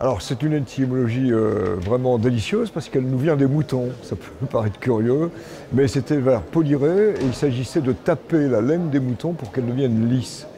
Alors c'est une étymologie euh, vraiment délicieuse parce qu'elle nous vient des moutons. Ça peut paraître curieux, mais c'était vers polirer et il s'agissait de taper la laine des moutons pour qu'elle devienne lisse.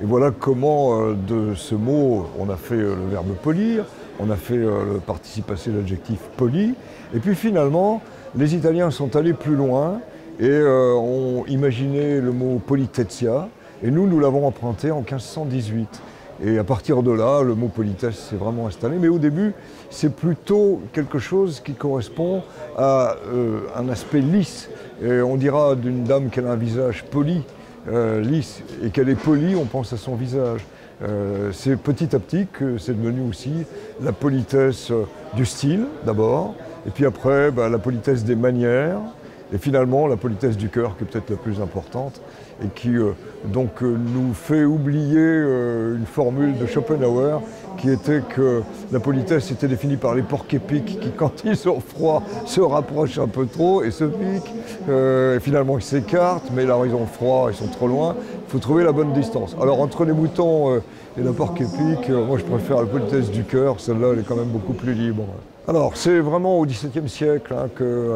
Et voilà comment euh, de ce mot on a fait euh, le verbe polir, on a fait le participe passé l'adjectif poli, et puis finalement les Italiens sont allés plus loin et ont imaginé le mot politezia, et nous nous l'avons emprunté en 1518. Et à partir de là, le mot politesse s'est vraiment installé. Mais au début, c'est plutôt quelque chose qui correspond à euh, un aspect lisse. Et on dira d'une dame qu'elle a un visage poli, euh, lisse, et qu'elle est polie, on pense à son visage. Euh, c'est petit à petit que c'est devenu aussi la politesse du style, d'abord, et puis après, bah, la politesse des manières, et finalement la politesse du cœur, qui est peut-être la plus importante et qui euh, donc euh, nous fait oublier euh, une formule de Schopenhauer qui était que la politesse était définie par les porcs épiques qui, quand ils sont froids, se rapprochent un peu trop et se piquent. et finalement, ils s'écartent, mais là, ils ont froid, ils sont trop loin. Il faut trouver la bonne distance. Alors, entre les moutons et la porc épique, moi, je préfère la politesse du cœur. Celle-là, elle est quand même beaucoup plus libre. Alors, c'est vraiment au XVIIe siècle hein,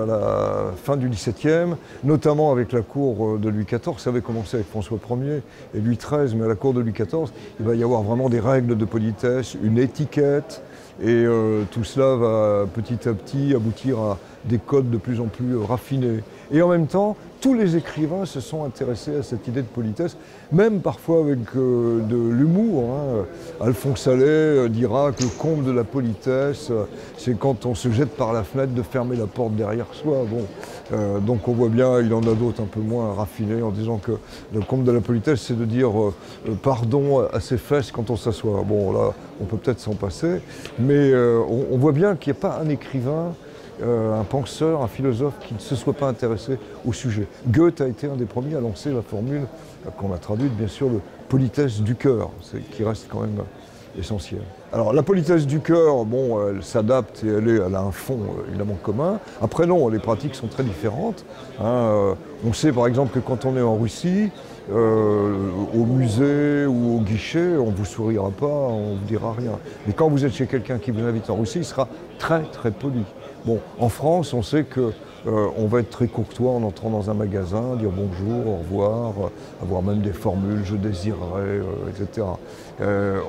la fin du XVIIe, notamment avec la cour de Louis XIV, ça avait commencé avec François Ier et Louis XIII, mais à la cour de Louis XIV, il va y avoir vraiment des règles de politesse, une étiquette, et euh, tout cela va petit à petit aboutir à des codes de plus en plus raffinés. Et en même temps, tous les écrivains se sont intéressés à cette idée de politesse, même parfois avec euh, de l'humour. Hein. Alphonse Allais euh, dira que le comble de la politesse, euh, c'est quand on se jette par la fenêtre de fermer la porte derrière soi. Bon, donc on voit bien, il en a d'autres un peu moins raffinés en disant que le comble de la politesse, c'est de dire pardon à ses fesses quand on s'assoit. Bon, là, on peut peut-être s'en passer, mais on voit bien qu'il n'y a pas un écrivain euh, un penseur, un philosophe qui ne se soit pas intéressé au sujet. Goethe a été un des premiers à lancer la formule euh, qu'on a traduite bien sûr de politesse du cœur, qui reste quand même essentiel. Alors la politesse du cœur, bon, elle s'adapte et elle, a un fond euh, évidemment commun. Après non, les pratiques sont très différentes. Hein. on sait par exemple que quand on est en Russie, au musée ou au guichet, on ne vous sourira pas, on ne vous dira rien. Mais quand vous êtes chez quelqu'un qui vous invite en Russie, il sera très très poli. Bon, en France, on sait qu'on euh, va être très courtois en entrant dans un magasin, dire bonjour, au revoir, euh, avoir même des formules, je désirerais, euh, etc.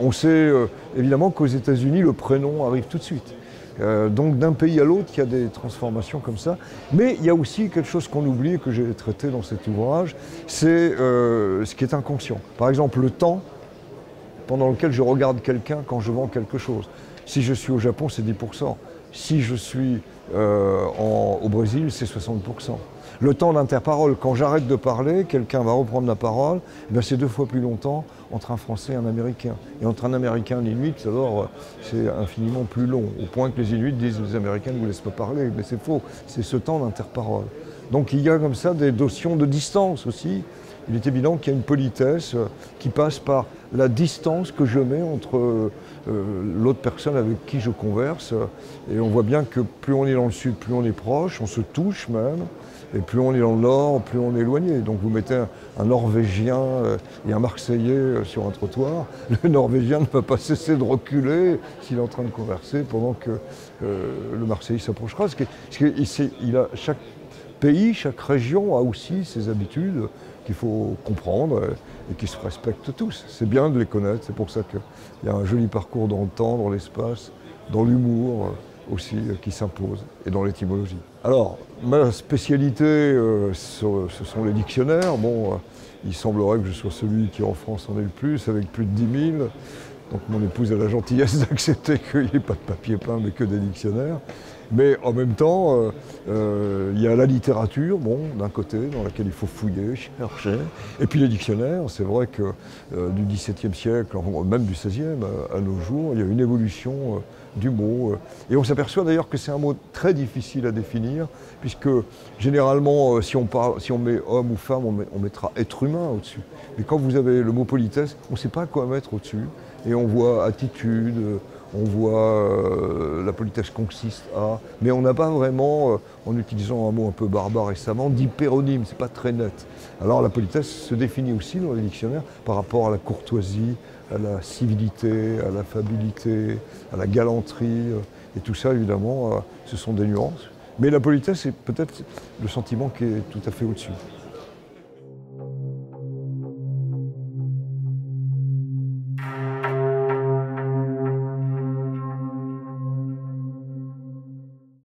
on sait évidemment qu'aux États-Unis, le prénom arrive tout de suite. donc d'un pays à l'autre, il y a des transformations comme ça. Mais il y a aussi quelque chose qu'on oublie et que j'ai traité dans cet ouvrage, c'est ce qui est inconscient. Par exemple, le temps pendant lequel je regarde quelqu'un quand je vends quelque chose. Si je suis au Japon, c'est 10%. Si je suis euh, au Brésil, c'est 60%. Le temps d'interparole, quand j'arrête de parler, quelqu'un va reprendre la parole, eh c'est deux fois plus longtemps entre un Français et un Américain. Et entre un Américain et un Inuit, alors c'est infiniment plus long, au point que les Inuits disent les Américains ne vous laissent pas parler, mais c'est faux, c'est ce temps d'interparole. Donc il y a comme ça des notions de distance aussi. Il est évident qu'il y a une politesse qui passe par la distance que je mets entre euh, l'autre personne avec qui je converse. Et on voit bien que plus on est dans le sud, plus on est proche, on se touche même. Et plus on est dans le nord, plus on est éloigné. Donc vous mettez un, Norvégien euh, et un Marseillais euh, sur un trottoir, le Norvégien ne peut pas cesser de reculer s'il est en train de converser pendant que le Marseillais s'approchera. Chaque pays, chaque région a aussi ses habitudes qu'il faut comprendre et qui se respectent tous. C'est bien de les connaître, c'est pour ça qu'il y a un joli parcours dans le temps, dans l'espace, dans l'humour euh, aussi euh, qui s'impose et dans l'étymologie. Alors, ma spécialité, euh, ce sont les dictionnaires. Bon, il semblerait que je sois celui qui en France en ait le plus, avec plus de 10 000. Donc mon épouse a la gentillesse d'accepter qu'il n'y ait pas de papier peint, mais que des dictionnaires. Mais en même temps, euh, euh, il y a la littérature, bon, d'un côté, dans laquelle il faut fouiller, chercher. Et puis les dictionnaires, c'est vrai que euh, du XVIIe siècle, même du XVIe à, nos jours, il y a une évolution du mot. Et on s'aperçoit d'ailleurs que c'est un mot très difficile à définir, puisque généralement, si on, parle, si on met homme ou femme, on, mettra être humain au-dessus. Mais quand vous avez le mot politesse, on ne sait pas quoi mettre au-dessus. Et on voit attitude, on voit la politesse consiste à. Mais on n'a pas vraiment, euh, en utilisant un mot un peu barbare récemment, d'hypéronyme, c'est pas très net. Alors la politesse se définit aussi dans les dictionnaires par rapport à la courtoisie, à la civilité, à l'affabilité, à la galanterie. euh, Et tout ça, évidemment, euh, ce sont des nuances. Mais la politesse est peut-être le sentiment qui est tout à fait au-dessus.